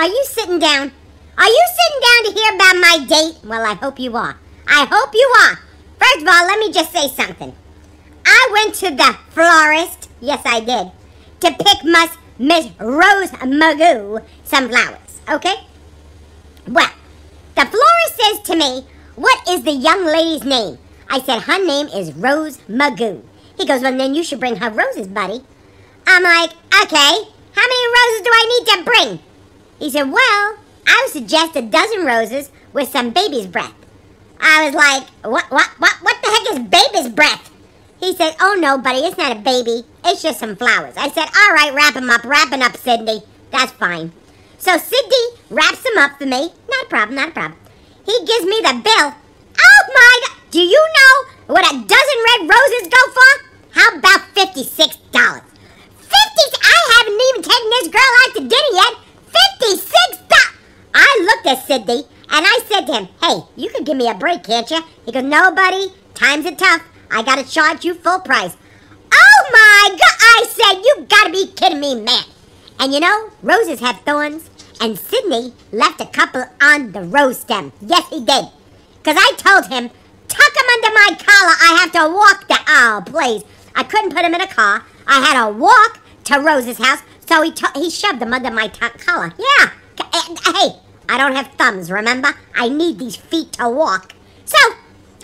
are you sitting down? Are you sitting down to hear about my date? Well, I hope you are. I hope you are. First of all, let me just say something. I went to the florist, yes I did, to pick Miss, Miss Rose Magoo some flowers, okay? Well, the florist says to me, what is the young lady's name? I said, her name is Rose Magoo. He goes, well, then you should bring her roses, buddy. I'm like, okay, how many roses do I need to bring? He said, Well, I would suggest a dozen roses with some baby's breath. I was like, What, what, what, what the heck is baby's breath? He said, Oh no, buddy, it's not a baby. It's just some flowers. I said, All right, wrap 'em up, wrap 'em up, Sydney. That's fine. So Sydney wraps them up for me. Not a problem, not a problem. He gives me the bill. Oh my, do you know what a dozen red roses go for? How about 56 Sydney and I said to him, "Hey, you could give me a break, can't you?" He goes, "No, buddy. Times are tough. I gotta charge you full price." Oh my God! I said, "You gotta be kidding me, man!" And you know, roses have thorns, and Sydney left a couple on the rose stem. Yes, he did. Because I told him, tuck him under my collar. I have to walk the. Oh, please. I couldn't put him in a car. I had to walk to Rose's house, so he, he shoved him under my collar. Yeah. I don't have thumbs, remember? I need these feet to walk. So,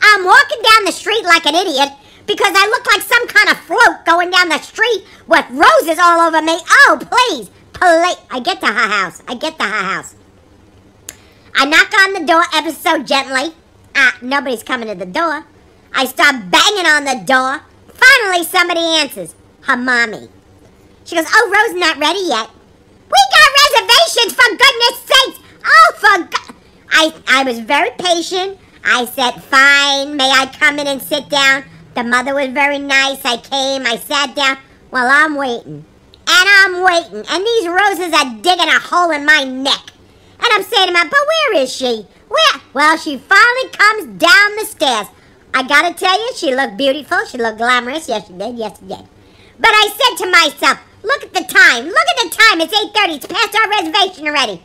I'm walking down the street like an idiot because I look like some kind of float going down the street with roses all over me. Oh, please. Please. I get to her house. I get to her house. I knock on the door ever so gently. Ah, nobody's coming to the door. I start banging on the door. Finally, somebody answers. Her mommy. She goes, Oh, Rose not ready yet. We got reservations, for goodness sakes. Oh, for God. I, I was very patient. I said, Fine, may I come in and sit down? The mother was very nice. I came, I sat down. Well, I'm waiting. And I'm waiting. And these roses are digging a hole in my neck. And I'm saying to myself, But where is she? Where? Well, she finally comes down the stairs. I gotta tell you, she looked beautiful. She looked glamorous. Yes, she did. Yes, she did. But I said to myself, look at the time. Look at the time. It's 8.30. It's past our reservation already.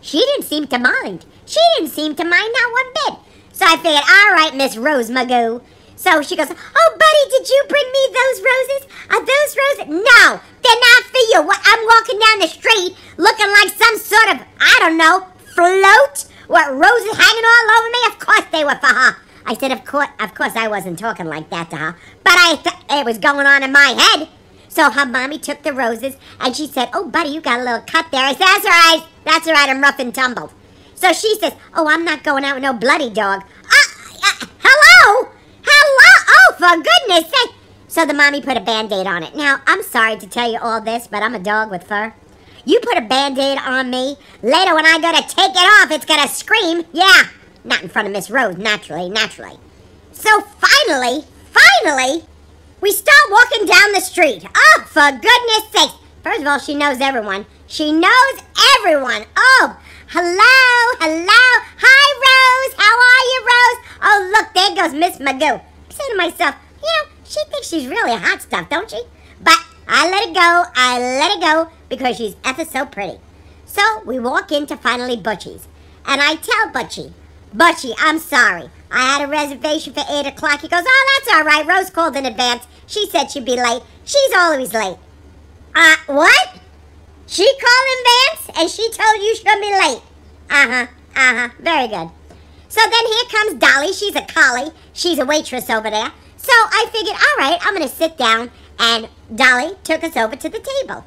She didn't seem to mind. She didn't seem to mind not one bit. So I figured, all right, Miss Rose Magoo. So she goes, oh, buddy, did you bring me those roses? Are those roses? No, they're not for you. What, I'm walking down the street looking like some sort of, I don't know, float with roses hanging all over me. Of course they were for her. I said, of course, of course I wasn't talking like that to her, but I th- it was going on in my head. So her mommy took the roses and she said, oh, buddy, you got a little cut there. I said, that's all right. That's right. I'm rough and tumbled. So she says, oh, I'm not going out with no bloody dog. Uh, uh, hello? Hello? Oh, for goodness sake. So the mommy put a band-aid on it. Now, I'm sorry to tell you all this, but I'm a dog with fur. You put a band-aid on me. Later when I go to take it off, it's going to scream. Yeah, not in front of Miss Rose, naturally, naturally. So finally, finally, we start walking down the street. Oh, for goodness sake. First of all, she knows everyone. She knows everyone. Oh, hello, hello. Hi, Rose. How are you, Rose? Oh, look, there goes Miss Magoo. I'm saying to myself, you know, she thinks she's really hot stuff, don't she? But I let it go. I let it go because she's ever so pretty. So we walk into finally Butchie's. And I tell Butchie, Butchie, I'm sorry. I had a reservation for 8 o'clock. He goes, oh, that's all right. Rose called in advance. She said she'd be late. She's always late. Uh, what? She called in advance and she told you she'll be late. Uh-huh, uh-huh. Very good. So then here comes Dolly. She's a collie. She's a waitress over there. So I figured, all right, I'm going to sit down. And Dolly took us over to the table.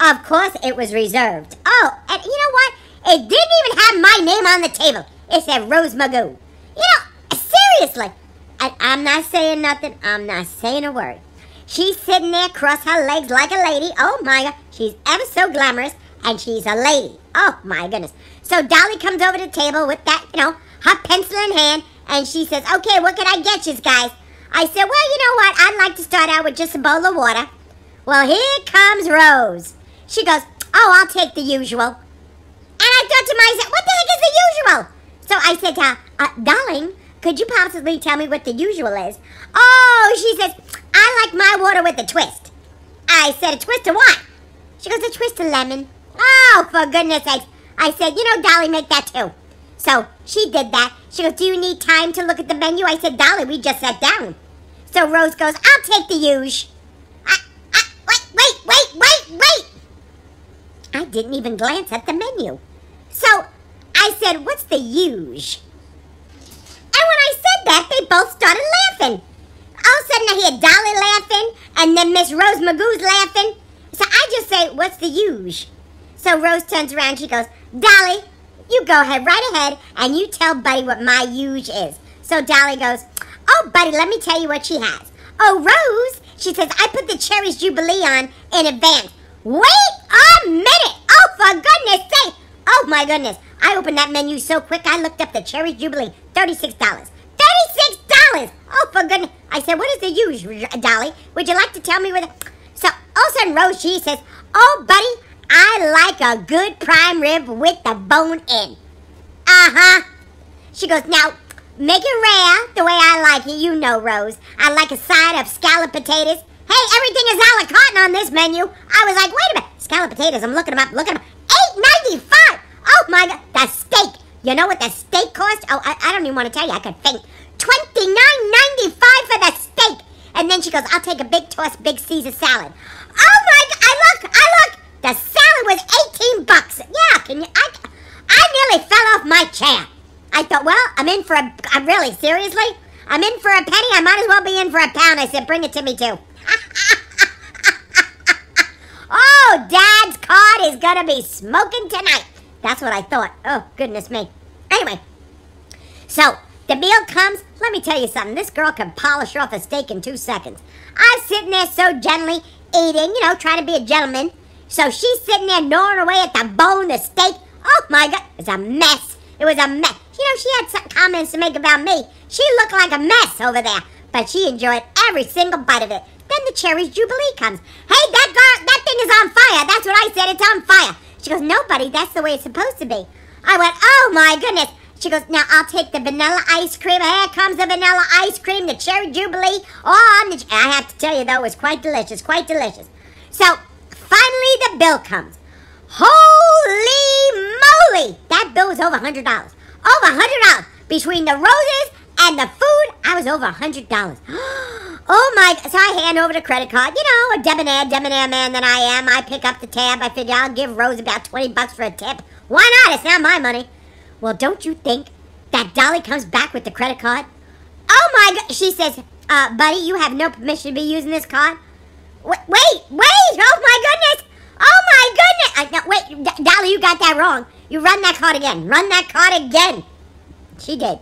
Of course, it was reserved. Oh, and you know what? It didn't even have my name on the table. It said Rose Magoo. You know, seriously. I'm not saying nothing. I'm not saying a word. She's sitting there, cross her legs like a lady. Oh my God. She's ever so glamorous. And she's a lady. Oh my goodness. So Dolly comes over to the table with that, you know, her pencil in hand. And she says, okay, what can I get you guys? I said, well, you know what? I'd like to start out with just a bowl of water. Well, here comes Rose. She goes, oh, I'll take the usual. And I thought to myself, what the heck is the usual? So I said to her, uh, darling, could you possibly tell me what the usual is? Oh, she says, I like my water with a twist. I said, a twist of what? She goes, a twist of lemon. Oh, for goodness sakes. I said, you know, Dolly, make that too. So she did that. She goes, do you need time to look at the menu? I said, Dolly, we just sat down. So Rose goes, I'll take the huge. I, I, wait, wait, wait, wait, wait. I didn't even glance at the menu. So I said, what's the huge? And when I said that, they both started laughing. All of a sudden, I hear Dolly laughing, and then Miss Rose Magoo's laughing. So I just say, what's the huge? So Rose turns around, she goes, Dolly, you go ahead, right ahead, and you tell Buddy what my huge is. So Dolly goes, Oh, Buddy, let me tell you what she has. Oh, Rose, she says, I put the Cherries Jubilee on in advance. Wait a minute! Oh, for goodness sake! Oh, my goodness. I opened that menu so quick, I looked up the Cherries Jubilee. $36. $36! Oh, for goodness. I said, what is the huge, Dolly? Would you like to tell me what... So, all of a sudden, Rose, she says, Oh, Buddy, I like a good prime rib with the bone in. Uh-huh. She goes, now, make it rare the way I like it. You know, Rose. I like a side of scalloped potatoes. Hey, everything is a la carte on this menu. I was like, wait a minute. Scalloped potatoes, I'm looking them up, looking them up. Oh, my God. The steak. You know what the steak cost? Oh, I, I don't even want to tell you. I could faint. Twenty-nine ninety-five for the steak. And then she goes, I'll take a big toss, big Caesar salad. Oh, my I look, I look. The salad was 18 bucks. Yeah, can you? I, I nearly fell off my chair. I thought, well, I'm in for a. I'm really seriously. I'm in for a penny. I might as well be in for a pound. I said, bring it to me too. oh, Dad's card is gonna be smoking tonight. That's what I thought. Oh, goodness me. Anyway, so the meal comes. Let me tell you something. This girl can polish off a steak in two seconds. I'm sitting there so gently eating, you know, trying to be a gentleman. So she's sitting there gnawing away at the bone, the steak. Oh my God, it's a mess. It was a mess. You know, she had some comments to make about me. She looked like a mess over there, but she enjoyed every single bite of it. Then the Cherries Jubilee comes. Hey, that girl, that thing is on fire. That's what I said. It's on fire. She goes, nobody. That's the way it's supposed to be. I went, oh my goodness. She goes, now I'll take the vanilla ice cream. Here comes the vanilla ice cream, the cherry jubilee. Oh, the, I have to tell you though, it was quite delicious, quite delicious. So Finally, the bill comes. Holy moly! That bill was over $100. Over $100. Between the roses and the food, I was over $100. Oh my, so I hand over the credit card. You know, a debonair, debonair man that I am. I pick up the tab. I figure I'll give Rose about 20 bucks for a tip. Why not? It's not my money. Well, don't you think that Dolly comes back with the credit card? Oh my God. She says, uh, buddy, you have no permission to be using this card. Wait, wait, wait! Oh my goodness! Oh my goodness! I, no, wait, D Dolly, you got that wrong. You run that card again. Run that card again. She did.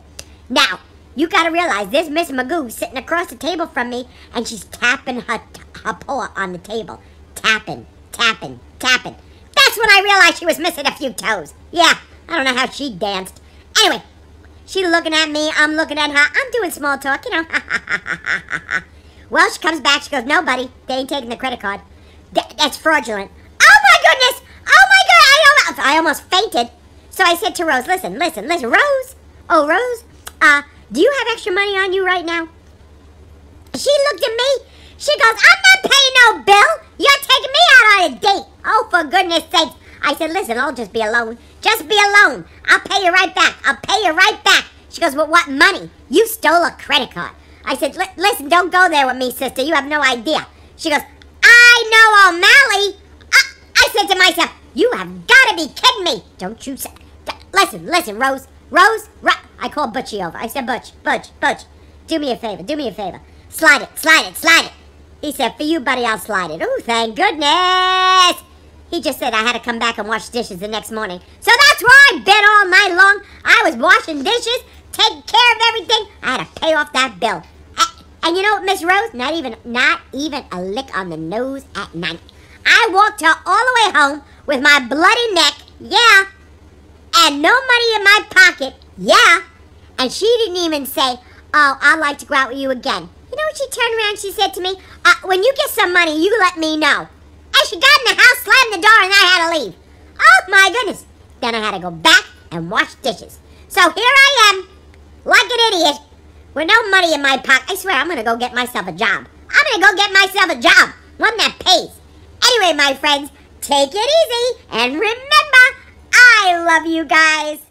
Now, you gotta realize this Miss Magoo sitting across the table from me, and she's tapping her, her paw on the table. Tapping, tapping, tapping. That's when I realized she was missing a few toes. Yeah, I don't know how she danced. Anyway, she looking at me, I'm looking at her. I'm doing small talk, you know. Well, she comes back. She goes, no, buddy. They ain't taking the credit card. Th that's fraudulent. Oh, my goodness. Oh, my God. I almost, I almost fainted. So I said to Rose, listen, listen, listen. Rose. Oh, Rose. Uh, do you have extra money on you right now? She looked at me. She goes, I'm not paying no bill. You're taking me out on a date. Oh, for goodness sakes. I said, listen, I'll just be alone. Just be alone. I'll pay you right back. I'll pay you right back. She goes, well, what money? You stole a credit card. I said, listen, don't go there with me, sister. You have no idea. She goes, I know O'Malley. I, I said to myself, you have got to be kidding me. Don't you say. Listen, listen, Rose. Rose, Ro I called Butchie over. I said, Butch, Butch, Butch, do me a favor, do me a favor. Slide it, slide it, slide it. He said, for you, buddy, I'll slide it. Oh, thank goodness. He just said I had to come back and wash dishes the next morning. So that's where I've been all night long. I was washing dishes, taking care of everything. I had to pay off that bill. And you know what, Miss Rose? Not even, not even a lick on the nose at night. I walked her all the way home with my bloody neck, yeah, and no money in my pocket, yeah. And she didn't even say, oh, I'd like to go out with you again. You know what she turned around she said to me? Uh, when you get some money, you let me know. And she got in the house, slammed the door, and I had to leave. Oh, my goodness. Then I had to go back and wash dishes. So here I am, like an idiot, with no money in my pocket, I swear I'm gonna go get myself a job. I'm gonna go get myself a job, one that pays. Anyway, my friends, take it easy, and remember, I love you guys.